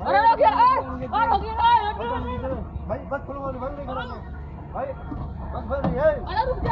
અરે રોકી અરે રોકી ભાઈ બસ થોડું ભાઈ નહીં ભાઈ બસ ભાઈ અરે રૂક જા